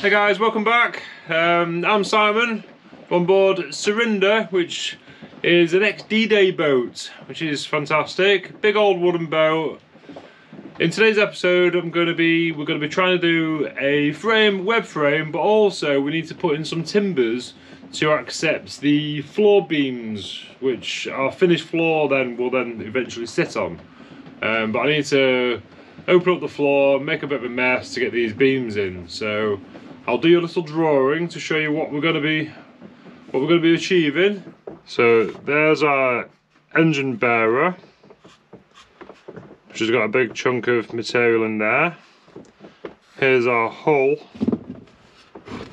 Hey guys, welcome back. Um, I'm Simon on board Sarinda, which is an ex-D-Day boat, which is fantastic. Big old wooden boat. In today's episode, I'm going to be we're going to be trying to do a frame, web frame, but also we need to put in some timbers to accept the floor beams, which our finished floor then will then eventually sit on. Um, but I need to open up the floor, make a bit of a mess to get these beams in. So I'll do a little drawing to show you what we're going to be what we're going to be achieving. So there's our engine bearer, which has got a big chunk of material in there. Here's our hull.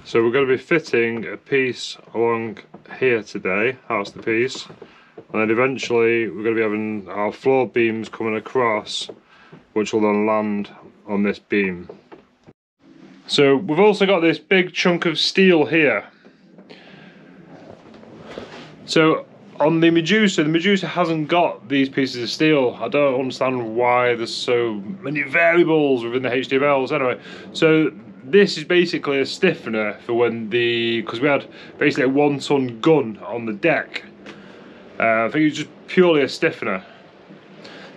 So we're going to be fitting a piece along here today. That's the piece. And then eventually we're going to be having our floor beams coming across, which will then land on this beam. So we've also got this big chunk of steel here. So on the Medusa, the Medusa hasn't got these pieces of steel. I don't understand why there's so many variables within the HDMLs. Anyway, so this is basically a stiffener for when the, because we had basically a one ton gun on the deck. Uh, I think it's just purely a stiffener.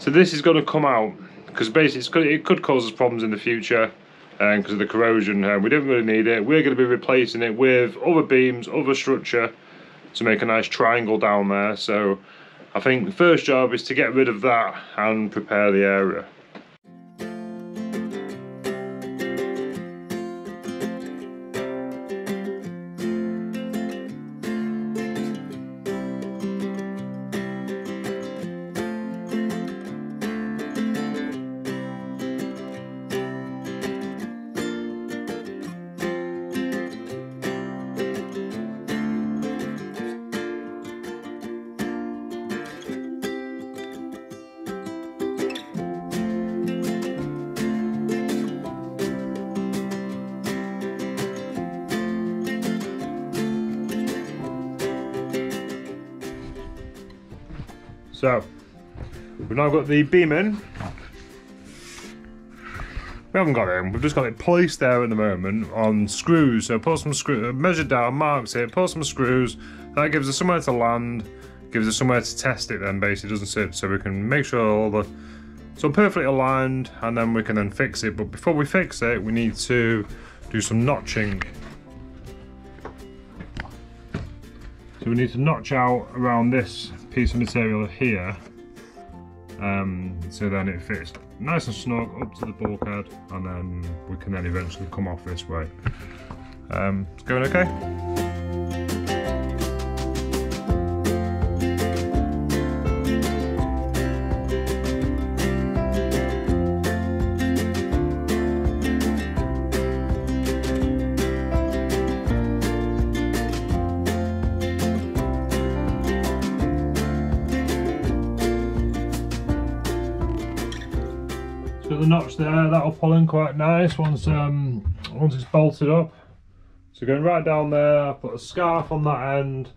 So this is going to come out because basically it could cause us problems in the future because of the corrosion. Uh, we didn't really need it. We're going to be replacing it with other beams, other structure to make a nice triangle down there. So I think the first job is to get rid of that and prepare the area. So, we've now got the beam in. We haven't got it in, we've just got it placed there at the moment on screws. So put some screws, measure down, marks it, put some screws. That gives us somewhere to land, gives us somewhere to test it then basically, doesn't it? So we can make sure all the, so perfectly aligned and then we can then fix it. But before we fix it, we need to do some notching. So we need to notch out around this piece of material here um, so then it fits nice and snug up to the bulkhead and then we can then eventually come off this way. Um, it's going okay? Quite nice once um, once it's bolted up. So going right down there, I put a scarf on that end.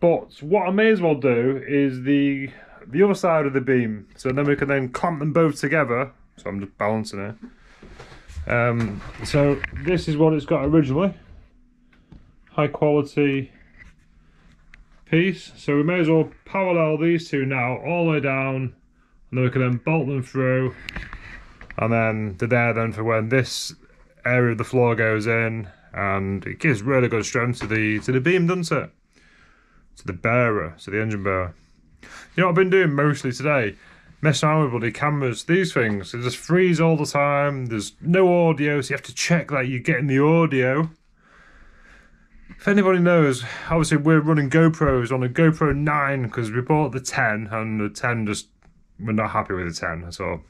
But what I may as well do is the the other side of the beam. So then we can then clamp them both together. So I'm just balancing it. Um, so this is what it's got originally. High quality piece. So we may as well parallel these two now all the way down and then we can then bolt them through and then they're there then for when this area of the floor goes in and it gives really good strength to the to the beam doesn't it? To the bearer to the engine bearer. You know what i've been doing mostly today? Messing around with bloody cameras. These things they just freeze all the time. There's no audio so you have to check that you're getting the audio. If anybody knows, obviously we're running GoPros on a GoPro 9 because we bought the 10 and the 10 just we're not happy with the 10 so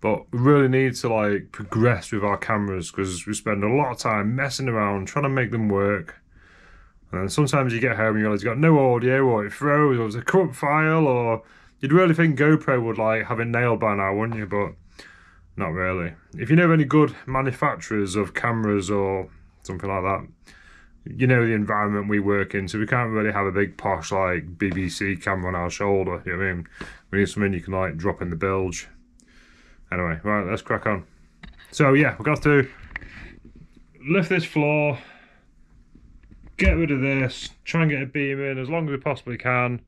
but we really need to like progress with our cameras because we spend a lot of time messing around trying to make them work and then sometimes you get home and you realize you've got no audio or it froze or it's a corrupt file or you'd really think GoPro would like have it nailed by now wouldn't you but not really if you know any good manufacturers of cameras or something like that you know the environment we work in, so we can't really have a big posh like BBC camera on our shoulder. You know what I mean? We need something you can like drop in the bilge. Anyway, right, let's crack on. So yeah, we're gonna to lift this floor, get rid of this, try and get a beam in as long as we possibly can.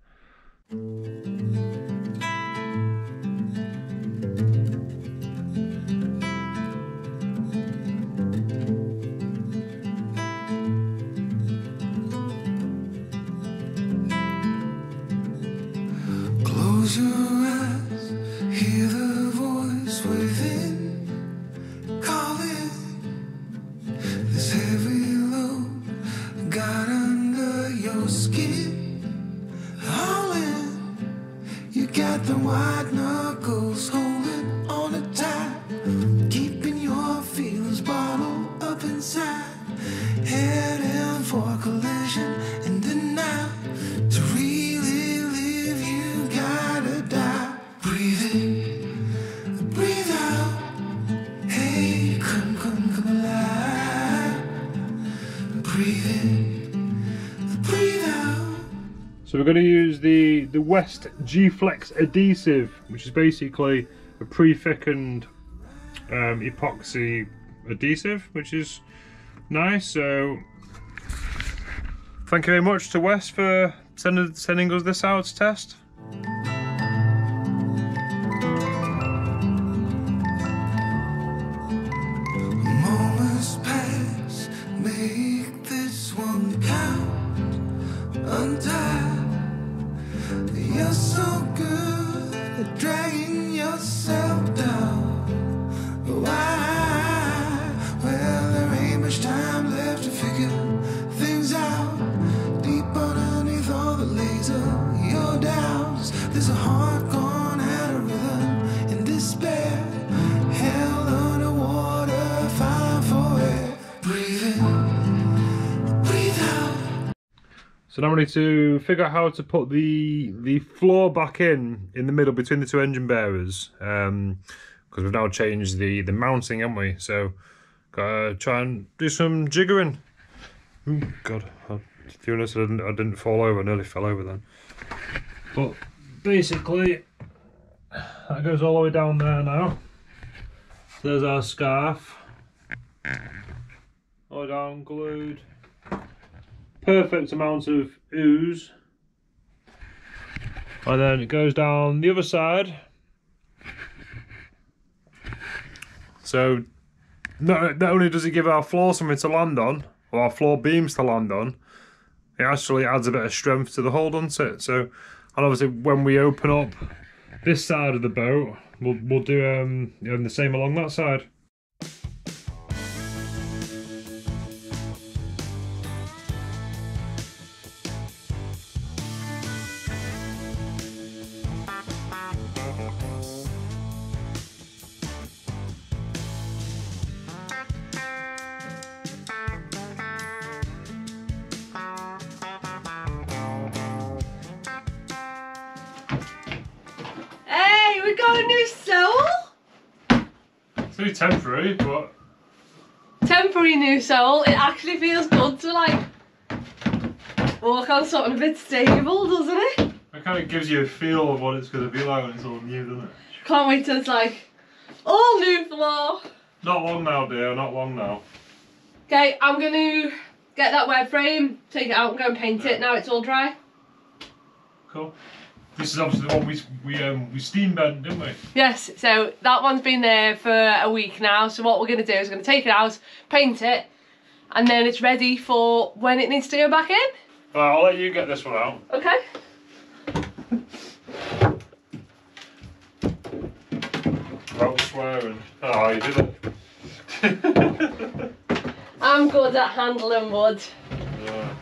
Got the white knuckles going to use the the West G-Flex adhesive, which is basically a pre-thickened um, epoxy adhesive, which is nice. So thank you very much to West for sending sending us this out to test. Make this one count. You're so good at dragging yourself down. So now we need to figure out how to put the the floor back in in the middle between the two engine bearers. Um, because we've now changed the the mounting, haven't we? So gotta try and do some jiggering. Oh, God, I, to be honest, I didn't, I didn't fall over. I nearly fell over then. But basically, that goes all the way down there now. There's our scarf. All down glued perfect amount of ooze. And then it goes down the other side. So not, only does it give our floor something to land on, or our floor beams to land on, it actually adds a bit of strength to the hold onto it. So, and obviously when we open up this side of the boat, we'll we'll do um the same along that side. Temporary new sole. It actually feels good to like walk on something a bit stable, doesn't it? it kind of gives you a feel of what it's going to be like when it's all new, doesn't it? Can't wait till it's like all new floor. Not long now, dear. Not long now. Okay, I'm gonna get that web frame, take it out and go and paint it now it's all dry. Cool. This is obviously the one we we um we steam bent, didn't we? Yes, so that one's been there for a week now. So what we're gonna do is we're gonna take it out, paint it, and then it's ready for when it needs to go back in. Right, I'll let you get this one out. Okay. Without swearing. Oh, you did it. I'm good at handling wood. yeah.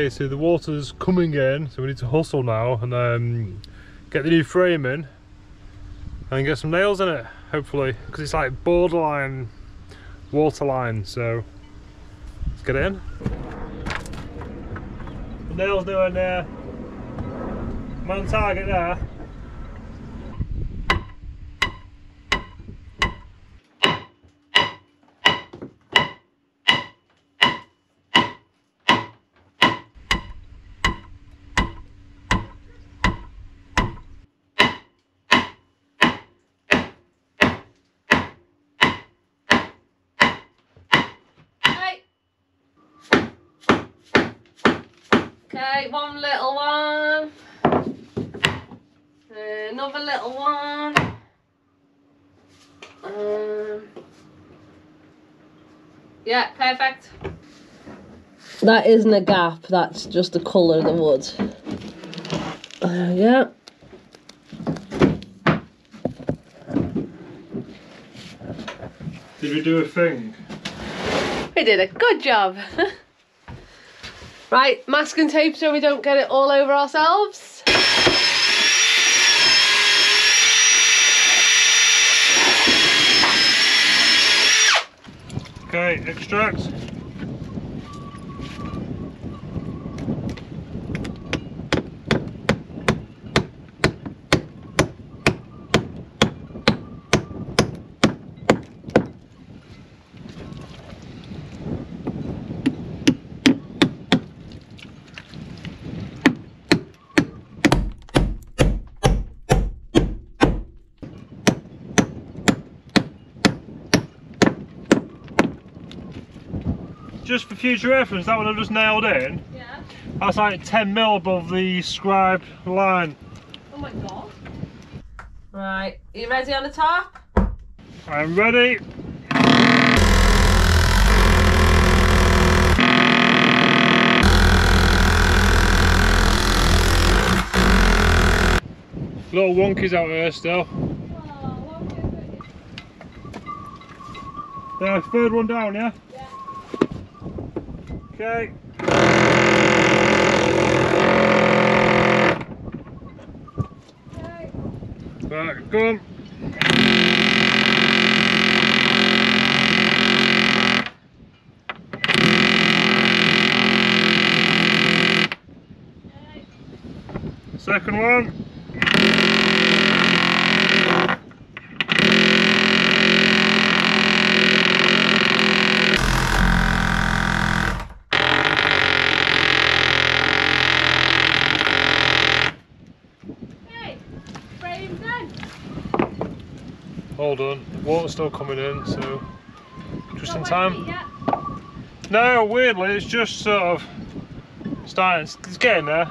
Okay, so the water's coming in, so we need to hustle now and um, get the new frame in. and get some nails in it, hopefully, because it's like borderline waterline. So let's get in. The nails doing there. I'm on target there. Okay. Okay, one little one. Another little one. Um, yeah, perfect. That isn't a gap, that's just the colour of the wood. Uh, yeah. Did we do a thing? We did a good job. right, masking tape so we don't get it all over ourselves. Okay, extract. Future reference, that one I've just nailed in. Yeah. That's like 10 mil above the scribe line. Oh my god. Right, you ready on the top? I'm ready. Little wonkies out here still. Oh, yeah, third one down, yeah? Okay. Right, go on. Second one. Okay, frame done. Hold on, water's still coming in, so just in time. No, weirdly, it's just sort of starting, it's getting there.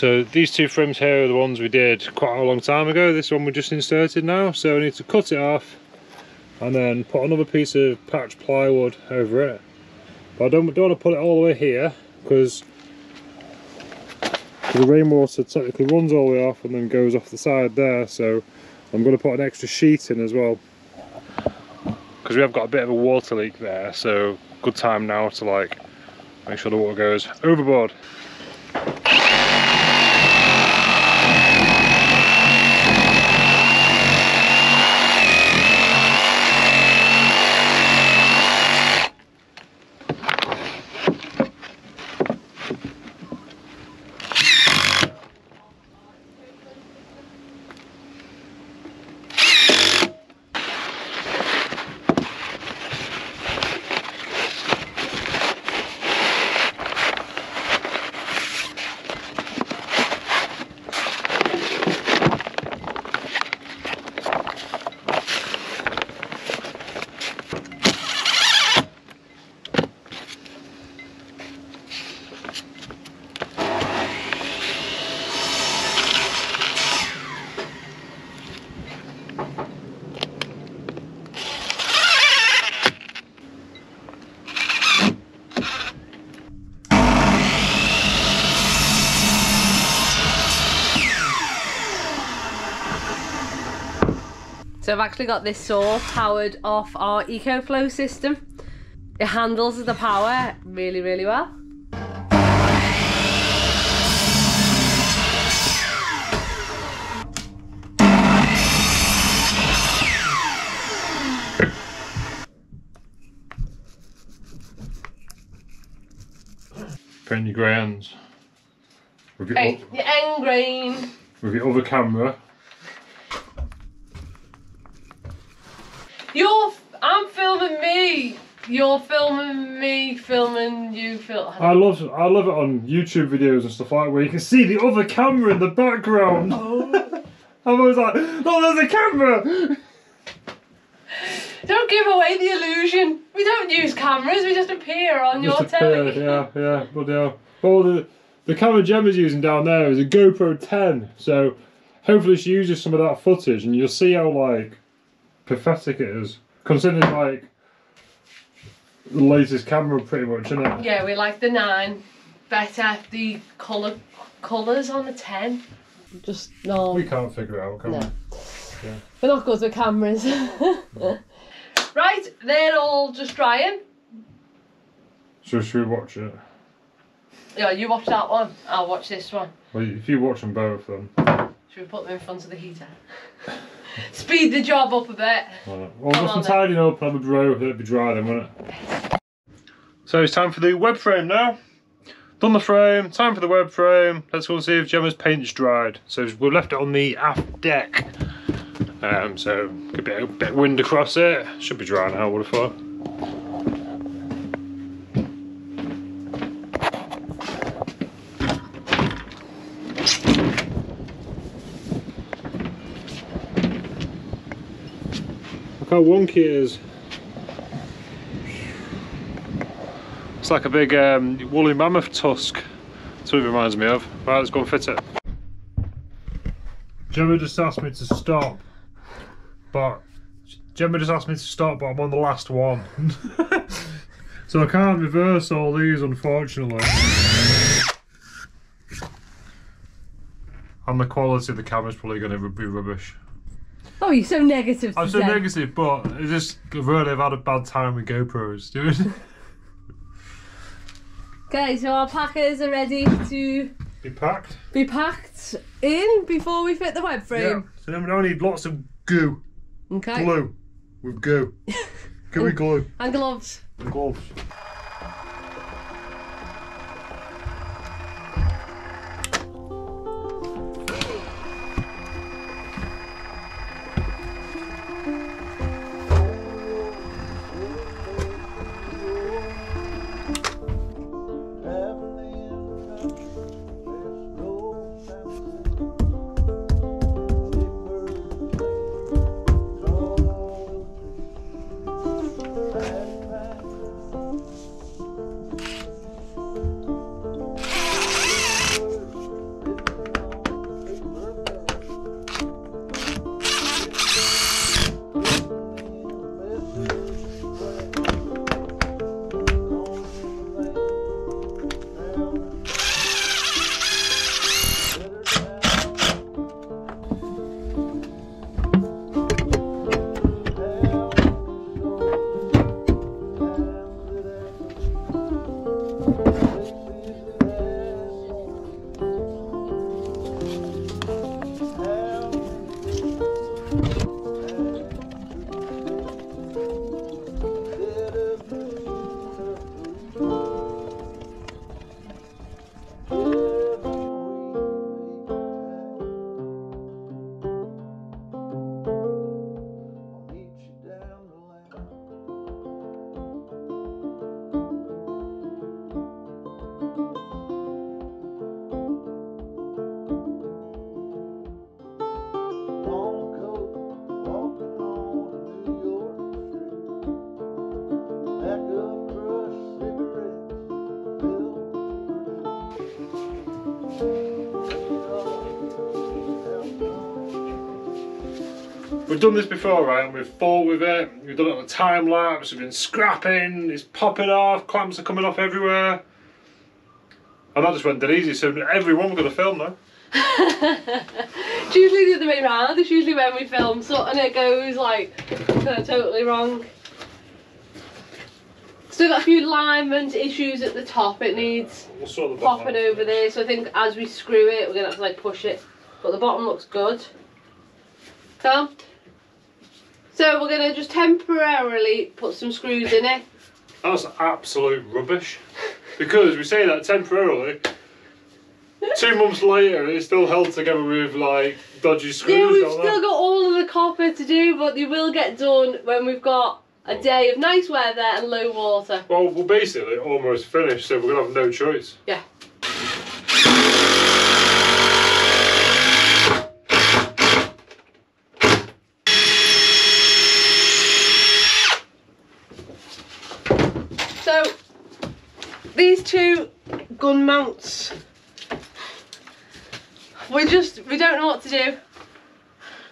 So these two frames here are the ones we did quite a long time ago. This one we just inserted now. So I need to cut it off and then put another piece of patch plywood over it. But I don't, don't want to put it all the way here because the rainwater technically runs all the way off and then goes off the side there. So I'm going to put an extra sheet in as well because we have got a bit of a water leak there. So good time now to like make sure the water goes overboard. So I've actually got this saw powered off our EcoFlow system. It handles the power really, really well. Paint your grey hands. With your, Hey, the end grain. with your other camera. You're. f- I'm filming me. You're filming me, filming you, film. I love I love it on YouTube videos and stuff like that where you can see the other camera in the background. Oh. I'm always like, oh, there's a camera. Don't give away the illusion. We don't use cameras. We just appear on your Just telly. yeah, yeah, but yeah. Well, the the camera Gemma's using down there is a GoPro 10, so hopefully she uses some of that footage, and you'll see how like pathetic it is, considering like the latest camera, pretty much, isn't it? Yeah, we like the nine better. The colour colours on the ten. Just no. We can't figure it out, can No. we? We're not good with cameras. right, they're all just drying. So should we watch it? Yeah, you watch that one. I'll watch this one. Well, if you watch them both, then. Should we put them in front of the heater? Speed the job up a bit. Well, well Come just some tidying up, and I'll be dry then, won't it? So it's time for the web frame now. Done the frame, time for the web frame. Let's go and see if Gemma's paint's dried. So we've left it on the aft deck. Um, so a bit, a bit of wind across it. Should be dry now, I would have thought. How wonky it is. It's like a big um, woolly mammoth tusk. That's what it reminds me of. Right, let's go and fit it. Gemma just asked me to stop, but Gemma just asked me to stop, but I'm on the last one. so I can't reverse all these, unfortunately. And the quality of the camera's probably going to be rubbish. Oh, you're so negative I'm so today. negative, but it's just really I've had a bad time with GoPros, dude. Okay, so our packers are ready to Be packed. be packed in before we fit the web Yeah. frame. So then we don't need lots of goo, Okay. glue, with goo, gooey glue And gloves. and gloves. We've done this before, right? And we've fought with it. We've done it on a time lapse. We've been scrapping. It's popping off. Clamps are coming off everywhere. And that just went dead easy. So everyone we're going to film now. It's usually the other way around. It's usually when we film something it goes like of totally wrong. Still got a few alignment issues at the top. It needs We'll sort the popping over there. So I think as we screw it, we're gonna have to like push it. But the bottom looks good. So, so we're gonna just temporarily put some screws in it. That's absolute rubbish. Because we say that temporarily. Two months later, it's still held together with like dodgy screws. Yeah, we've still that. got all of the copper to do, but they will get done when we've got a day of nice weather and low water. Well, we're basically almost finished, so we're gonna have no choice. Yeah. So, these two gun mounts, we just, we don't know what to do.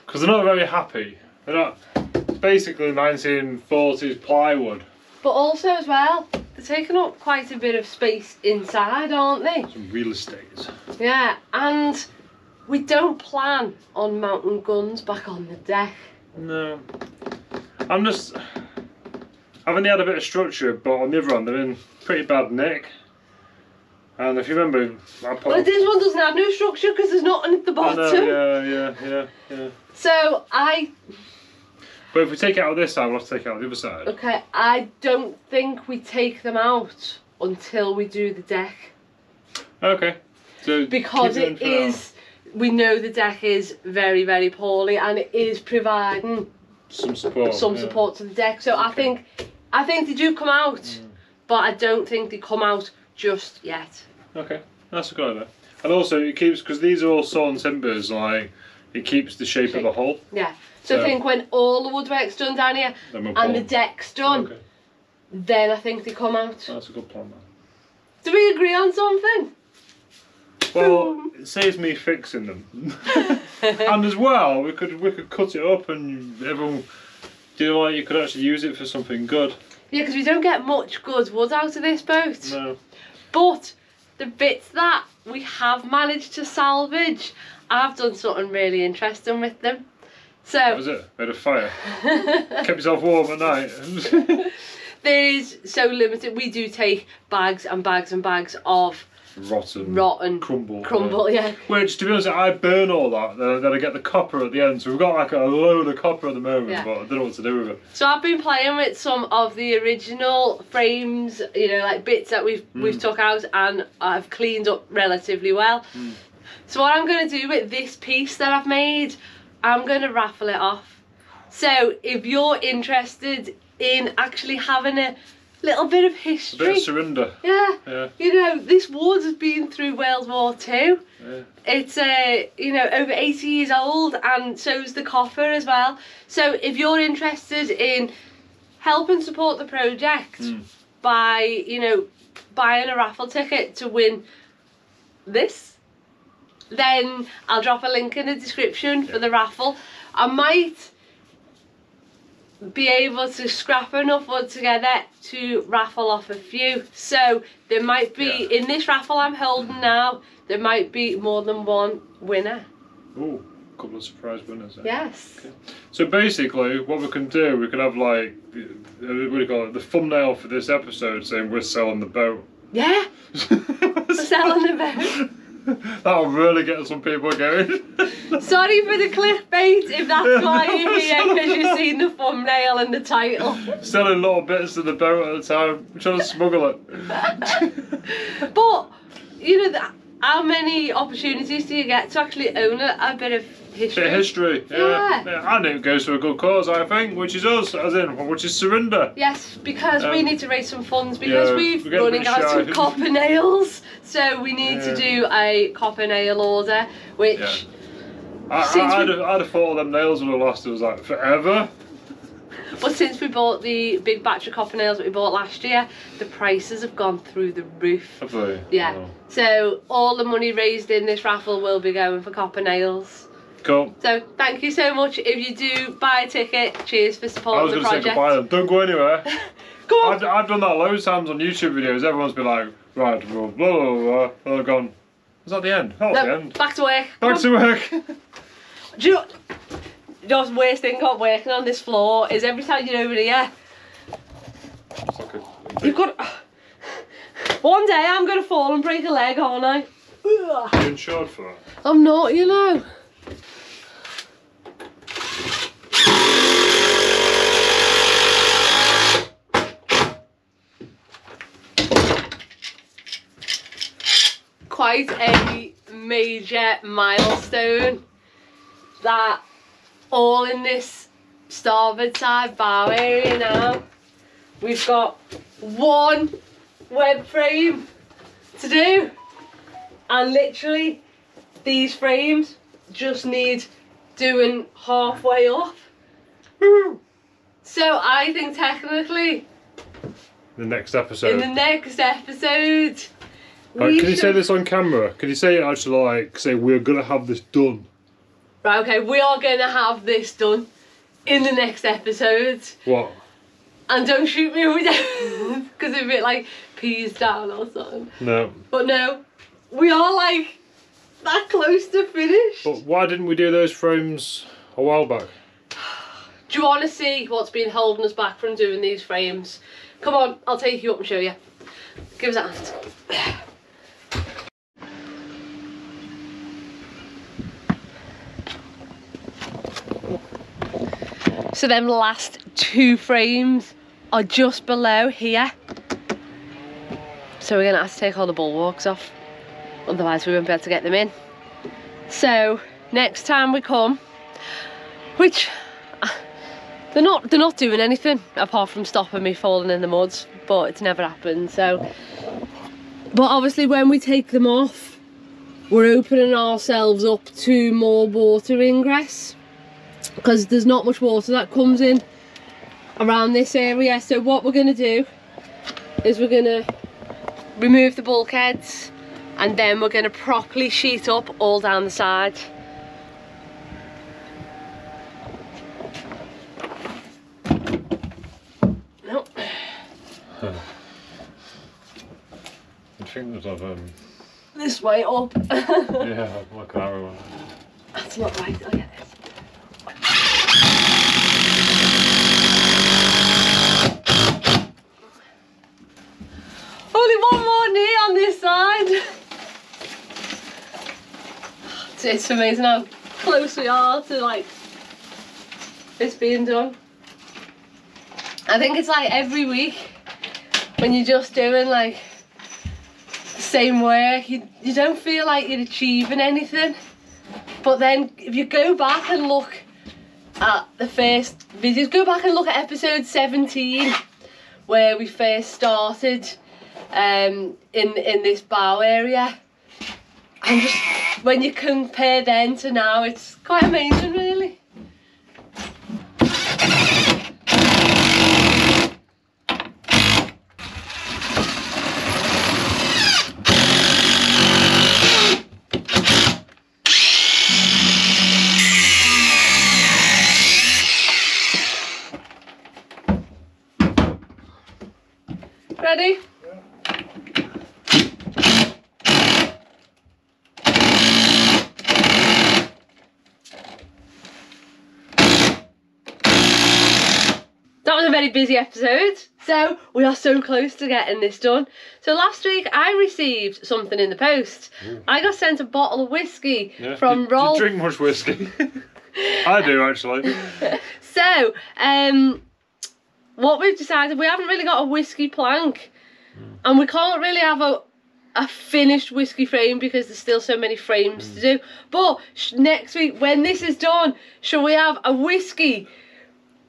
Because they're not very happy. They're not. It's basically 1940s plywood. But also as well, they're taking up quite a bit of space inside, aren't they? Some real estate. Yeah, and we don't plan on mounting guns back on the deck. No. I'm just. I've only had a bit of structure, but on the other hand, they're in pretty bad nick. And if you remember. Well, this one doesn't have no structure because there's nothing at the I bottom. know, yeah, yeah, yeah, yeah. So I, But if we take it out of this side, we'll have to take it out of the other side. okay, I don't think we take them out until we do the deck Okay. So because it is, them it for now. is. We know the deck is very, very poorly, and it is providing some support. some yeah. support to the deck. So I think, I think they do come out, Mm. But I don't think they come out just yet. Okay, that's a good idea. And also, it keeps because these are all sawn timbers. Like it keeps the shape of the hull. Yeah. So So- I think when all the woodwork's done down here Then we'll and the pull. deck's done, Okay, then I think they come out. that's a good plan. Man. Do we agree on something? Well, hmm. it saves me fixing them. and as well, we could we could cut it up and everyone. Do you know like you could actually use it for something good? Yeah, because we don't get much good wood out of this boat. No. But the bits that we have managed to salvage, I've done something really interesting with them. So That was it. Made a fire. Kept yourself warm at night. there is so limited. We do take bags and bags and bags of Rotten. rotten Crumble. crumble. Yeah. Which, to be honest, I burn all that. Then, then I get the copper at the end. So we've got like a load of copper at the moment, Yeah. but I don't know what to do with it. So I've been playing with some of the original frames, you know, like bits that we've Mm. we've took out and I've cleaned up relatively well. Mm. So what I'm going to do with this piece that I've made, I'm going to raffle it off. So if you're interested in actually having a little bit of history. A bit of Sarinda. yeah, Yeah. you know, this ward has been through World War Two. yeah. It's uh, you know over 80 years old, and so's the copper as well. So if you're interested in helping support the project Mm. by you know buying a raffle ticket to win this, then I'll drop a link in the description for the raffle. I might be able to scrap enough wood together to raffle off a few. So there might be Yeah. in this raffle I'm holding now, there might be more than one winner. Ooh, a couple of surprise winners. There. Yes. So basically, what we can do, we can have like, uh, what do you call it, the thumbnail for this episode saying we're selling the boat. Yeah, we're selling the boat. That'll really get some people going. Sorry for the clickbait if that's why you're here because you've seen the thumbnail and the title. Selling little bits of the boat at a time. We're trying to smuggle it. But you know how many opportunities do you get to actually own a, a bit of history? Bit of history. Yeah. Yeah. And it goes to a good cause, I think, which is us, as in, which is Sarinda. Yes, because we Um, need to raise some funds because yeah, we've we're running bit out shy. of copper nails. So we need to do a copper nail order, which Yeah. I, I, I'd, we- have, I'd have thought them nails would have lasted us like forever. but since we bought the big batch of copper nails that we bought last year, the prices have gone through the roof. Have they? Yeah. Oh. So all the money raised in this raffle will be going for copper nails. Cool. So thank you so much. If you do buy a ticket, cheers for supporting the project. I was going to say goodbye then. Don't go anywhere. Go on. I've, I've done that loads of times on YouTube videos. Everyone's been like, right, well, blah, blah, blah. And I've gone, is that the end? That was the end. back to work. Come Back on. to work. Do you know, you the worst thing about working on this floor is every time you're over here, like you've got. One day I'm gonna fall and break a leg, aren't I? Ugh. You're insured for that. I'm not, you know. Quite a major milestone that all in this starboard side bow area now. We've got one web frame to do and literally these frames just need doing halfway up. So I think technically The next episode in the next episode Can you say this on camera? Can you say it actually like say we're gonna have this done? Right, okay, we are gonna have this done in the next episode. What? And don't shoot me because if it like pees down or something. No. But no, we are like that close to finish. But why didn't we do those frames a while back? Do you want to see what's been holding us back from doing these frames? Come on, I'll take you up and show you. Give us a hand. So them last two frames are just below here. So we're gonna have to take all the bulwarks off. Otherwise we won't be able to get them in. So next time we come, which they're not they're not doing anything apart from stopping me falling in the mud, but it's never happened. So but obviously when we take them off, we're opening ourselves up to more water ingress because there's not much water that comes in around this area. So what we're gonna do is we're gonna remove the bulkheads and then we're gonna properly sheet up all down the side. Nope. I think there's of um This way up. yeah, like arrow. That's not right. I'll get this. Only one more knee on this side. It's, it's amazing how close we are to like this being done. I think it's like every week when you're just doing like the same work, you, you don't feel like you're achieving anything. But then if you go back and look at the first videos, go back and look at episode 17 where we first started um, in in this bow area. And just when you compare then to now, it's quite amazing really. Ready? That was a very busy episode. So we are so close to getting this done. So last week I received something in the post. I got sent a bottle of whiskey Yeah. from do, do you drink much whiskey? I do actually. So, um, what we've decided, we haven't really got a whiskey plank, and we can't really have a a finished whiskey frame because there's still so many frames to do. But sh- next week, when this is done, shall we have a whiskey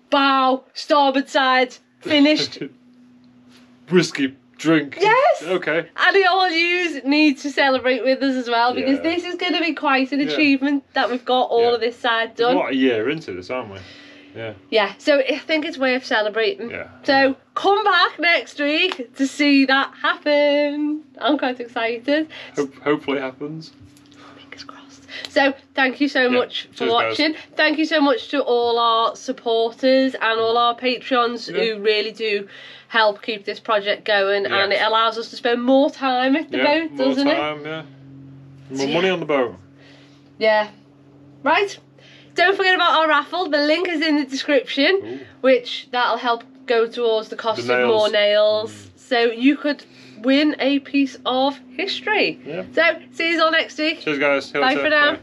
bow starboard side finished? whiskey drink. Yes! Okay. and all you need to celebrate with us as well because Yeah. this is going to be quite an Yeah. achievement that we've got all Yeah. of this side done. What a year into this, aren't we? Yeah. Yeah, so I think it's worth celebrating. Yeah. So come back next week to see that happen. I'm quite excited. Hope, hopefully it happens. So thank you so yeah. much for Cheers, watching. Guys. Thank you so much to all our supporters and all our Patreons yeah. who really do help keep this project going yes. and it allows us to spend more time at the yeah, boat, doesn't time, it? Yeah. More yeah. money on the boat. Yeah. Right. Don't forget about our raffle. The link is in the description, Ooh. which that'll help go towards the cost the of more nails. Mm. So you could win a piece of history. Yeah. So, see you all next week. Cheers, guys. Bye for now. Bye.